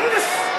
です。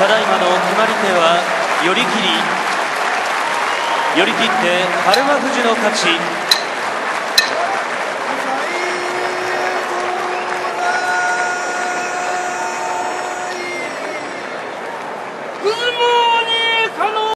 ただいまの決まり手は寄り切り寄り切って春馬富士の勝ち。